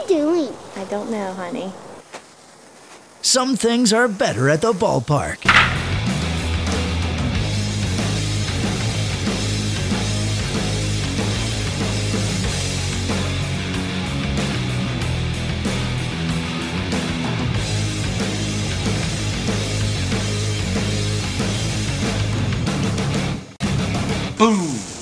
he doing? I don't know, honey. Some things are better at the ballpark. Boom!